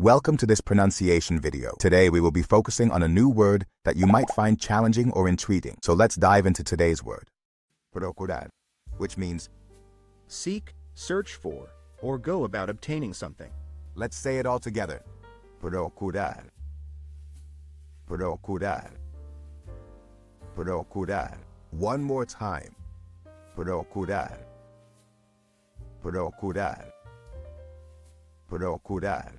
Welcome to this pronunciation video. Today we will be focusing on a new word that you might find challenging or intriguing. So let's dive into today's word. Procurar, which means Seek, search for, or go about obtaining something. Let's say it all together. Procurar. Procurar. Procurar. One more time. Procurar. Procurar. Procurar.